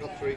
Got three.